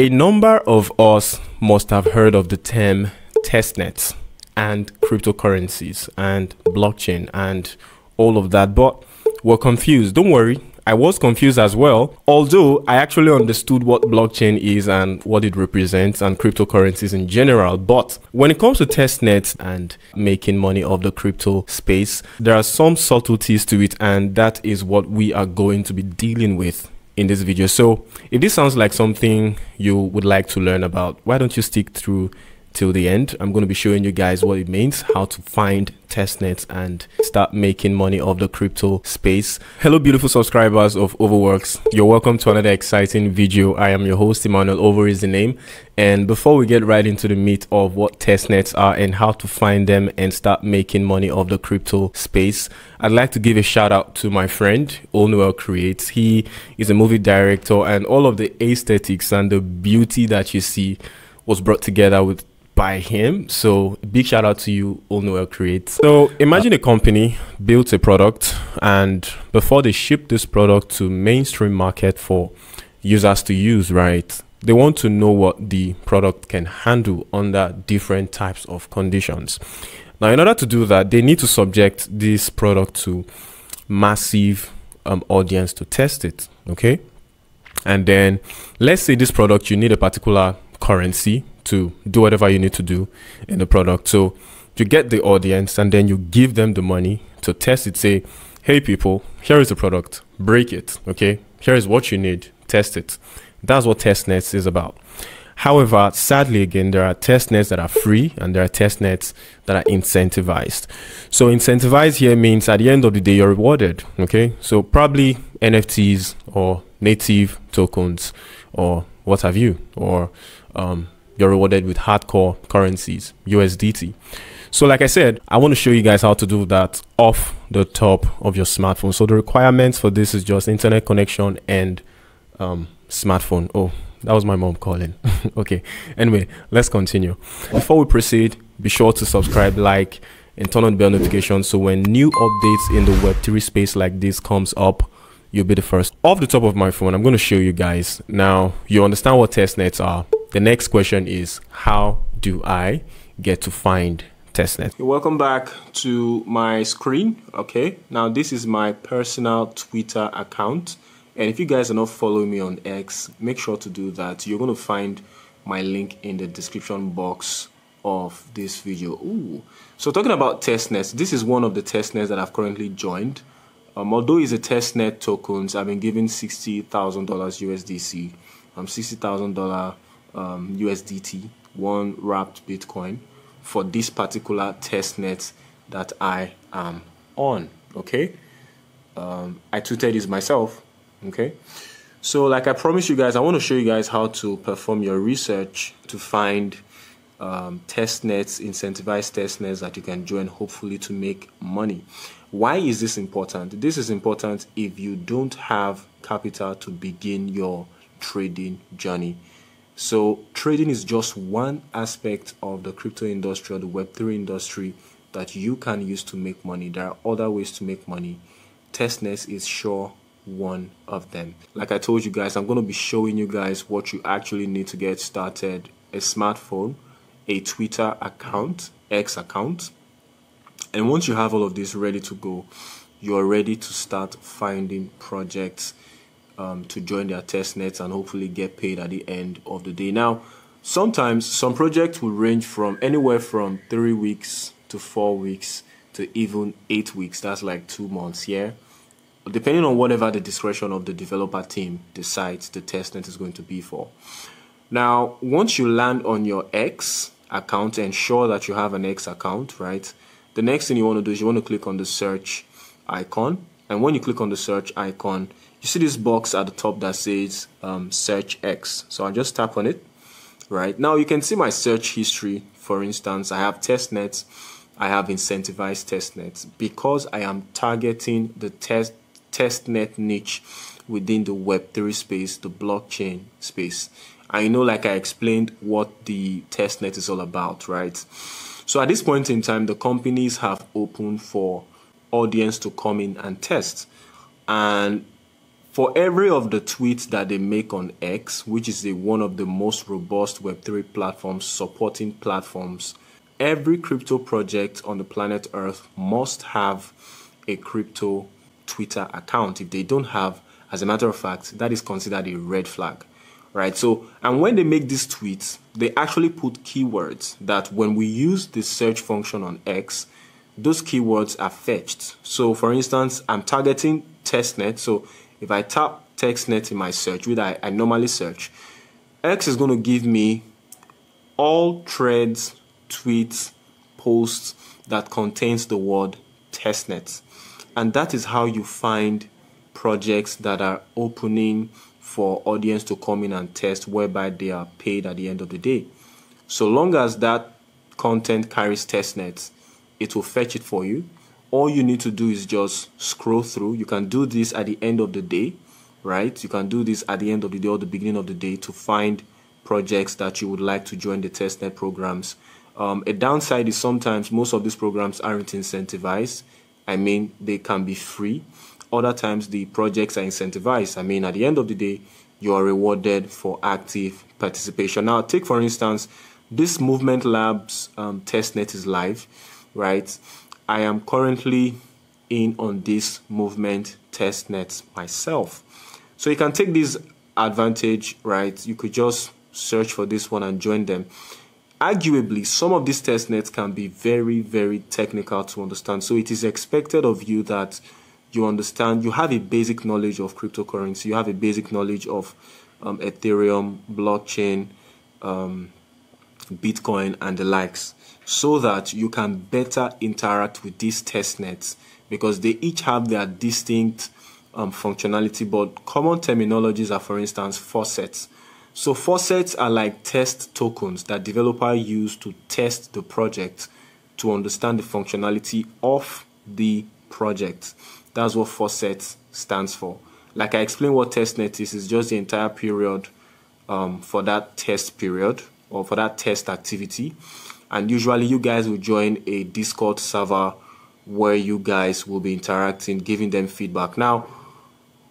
A number of us must have heard of the term testnets and cryptocurrencies and blockchain and all of that, but we're confused. Don't worry, I was confused as well, although I actually understood what blockchain is and what it represents and cryptocurrencies in general. But when it comes to testnets and making money off the crypto space, there are some subtleties to it, and that is what we are going to be dealing with in this video. So if this sounds like something you would like to learn about, why don't you stick through till the end. I'm going to be showing you guys what it means, how to find testnets and start making money off the crypto space. Hello, beautiful subscribers of Ovoworks. You're welcome to another exciting video. I am your host, Emmanuel Ovo is the name. And before we get right into the meat of what testnets are and how to find them and start making money off the crypto space, I'd like to give a shout out to my friend, Olnuel Creates. He is a movie director and all of the aesthetics and the beauty that you see was brought together with by him. So big shout out to you, All Noel Create. So imagine a company built a product and before they ship this product to mainstream market for users to use, right? They want to know what the product can handle under different types of conditions. Now, in order to do that, they need to subject this product to massive um, audience to test it. Okay. And then let's say this product, you need a particular currency to do whatever you need to do in the product. So you get the audience and then you give them the money to test it. Say, hey, people, here is the product, break it. Okay, here is what you need, test it. That's what testnets is about. However, sadly, again, there are testnets that are free and there are testnets that are incentivized. So, incentivized here means at the end of the day, you're rewarded. Okay, so probably NFTs or native tokens or what have you, or um, you're rewarded with hardcore currencies, USDT. So like I said, I want to show you guys how to do that off the top of your smartphone. So the requirements for this is just internet connection and um, smartphone. Oh, that was my mom calling. okay. Anyway, let's continue. Before we proceed, be sure to subscribe, like, and turn on bell notifications so when new updates in the Web3 space like this comes up, you'll be the first. Off the top of my phone, I'm going to show you guys. Now, you understand what testnets are. The next question is how do I get to find testnet? Welcome back to my screen. Okay, now this is my personal Twitter account. And if you guys are not following me on X, make sure to do that. You're going to find my link in the description box of this video. Ooh. So talking about testnets, this is one of the testnets that I've currently joined. Um, although it's a testnet tokens, I've been given $60,000 USDC, um, $60,000 um, USDT, one wrapped Bitcoin for this particular test net that I am on. Okay, um, I tweeted this myself. Okay, so like I promised you guys, I want to show you guys how to perform your research to find um, test nets, incentivized test nets that you can join, hopefully to make money. Why is this important? This is important if you don't have capital to begin your trading journey. So trading is just one aspect of the crypto industry or the Web3 industry that you can use to make money. There are other ways to make money. Testnets is sure one of them. Like I told you guys, I'm going to be showing you guys what you actually need to get started. A smartphone, a Twitter account, X account. And once you have all of this ready to go, you're ready to start finding projects um, to join their test nets and hopefully get paid at the end of the day. Now, sometimes some projects will range from anywhere from three weeks to four weeks to even eight weeks. That's like two months, yeah? Depending on whatever the discretion of the developer team decides the test net is going to be for. Now, once you land on your X account, ensure that you have an X account, right? The next thing you want to do is you want to click on the search icon. And when you click on the search icon, you see this box at the top that says um, search X. So I just tap on it. Right now, you can see my search history. For instance, I have test nets, I have incentivized test nets because I am targeting the test test net niche within the Web3 space, the blockchain space. I know, like I explained, what the test net is all about, right? So at this point in time, the companies have opened for audience to come in and test. And for every of the tweets that they make on X, which is one of the most robust Web3 platforms supporting platforms, every crypto project on the planet Earth must have a crypto Twitter account. If they don't have, as a matter of fact, that is considered a red flag. Right? So, and when they make these tweets, they actually put keywords that when we use the search function on X, those keywords are fetched. So, for instance, I'm targeting testnet. So, if I tap testnet in my search, which I, I normally search, X is going to give me all threads, tweets, posts that contains the word testnet. And that is how you find projects that are opening for audience to come in and test whereby they are paid at the end of the day. So long as that content carries testnets, it will fetch it for you all you need to do is just scroll through. You can do this at the end of the day, right? You can do this at the end of the day or the beginning of the day to find projects that you would like to join the testnet programs. Um, a downside is sometimes most of these programs aren't incentivized. I mean, they can be free. Other times the projects are incentivized. I mean, at the end of the day, you are rewarded for active participation. Now, take for instance, this Movement Labs um, testnet is live, right? I am currently in on this movement test net myself. So you can take this advantage, right? You could just search for this one and join them. Arguably, some of these test nets can be very, very technical to understand. So it is expected of you that you understand, you have a basic knowledge of cryptocurrency, you have a basic knowledge of um, Ethereum, blockchain, um, Bitcoin, and the likes so that you can better interact with these test nets because they each have their distinct um, functionality but common terminologies are for instance faucets. So faucets are like test tokens that developer use to test the project to understand the functionality of the project. That's what faucet stands for. Like i explained what testnet is is just the entire period um, for that test period or for that test activity and usually you guys will join a discord server where you guys will be interacting giving them feedback. Now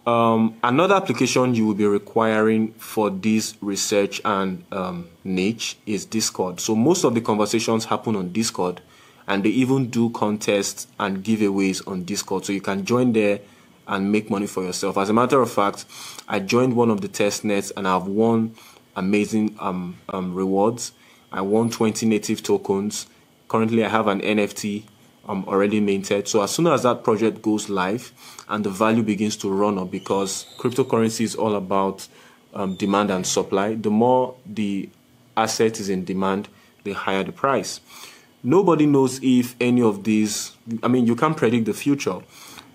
um, another application you will be requiring for this research and um, niche is discord. So most of the conversations happen on discord and they even do contests and giveaways on discord. So you can join there and make money for yourself. As a matter of fact i joined one of the test nets and i've won amazing um, um rewards I won 20 native tokens. Currently, I have an NFT um, already minted. So as soon as that project goes live and the value begins to run up, because cryptocurrency is all about um, demand and supply, the more the asset is in demand, the higher the price. Nobody knows if any of these, I mean, you can't predict the future,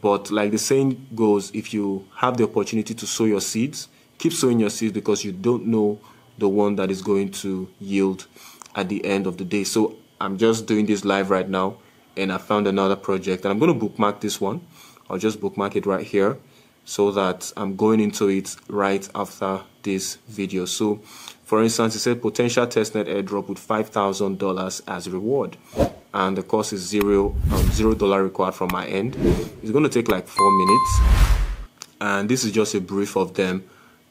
but like the saying goes, if you have the opportunity to sow your seeds, keep sowing your seeds because you don't know the one that is going to yield at the end of the day. So I'm just doing this live right now and I found another project and I'm going to bookmark this one. I'll just bookmark it right here so that I'm going into it right after this video. So for instance, it said potential testnet airdrop with $5,000 as reward. And the cost is zero, um, zero dollar required from my end. It's going to take like four minutes. And this is just a brief of them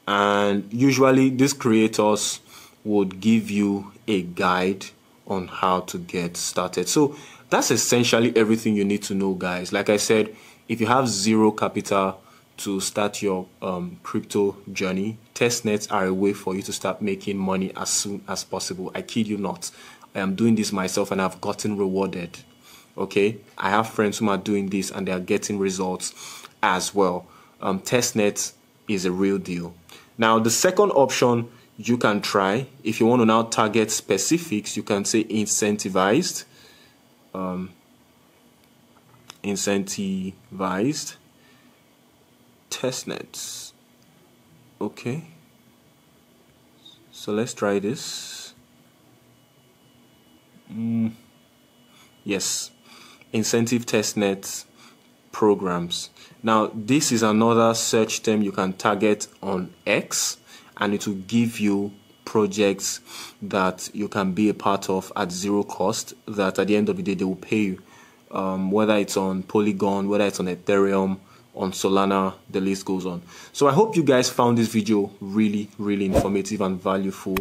and usually these creators would give you a guide on how to get started. So that's essentially everything you need to know guys. Like i said if you have zero capital to start your um, crypto journey testnets are a way for you to start making money as soon as possible. I kid you not. I am doing this myself and i've gotten rewarded. Okay? I have friends who are doing this and they are getting results as well. Um, testnet is a real deal now, the second option you can try, if you want to now target specifics, you can say incentivized. Um, incentivized testnets. Okay. So let's try this. Mm. Yes, incentive testnet programs. Now, this is another search term you can target on X and it will give you projects that you can be a part of at zero cost that at the end of the day they will pay you. Um, whether it's on Polygon, whether it's on Ethereum, on Solana, the list goes on. So I hope you guys found this video really, really informative and valuable.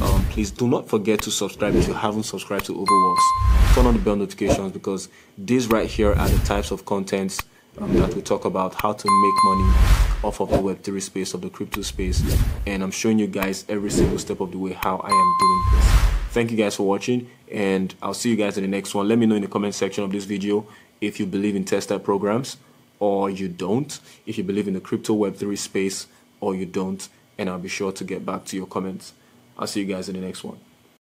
Um, please do not forget to subscribe if you haven't subscribed to Ovoworks. Turn on the bell notifications because these right here are the types of contents um, that we talk about how to make money off of the Web3 space, of the crypto space. And I'm showing you guys every single step of the way how I am doing this. Thank you guys for watching and I'll see you guys in the next one. Let me know in the comment section of this video if you believe in test programs or you don't, if you believe in the crypto Web3 space or you don't, and I'll be sure to get back to your comments. I'll see you guys in the next one.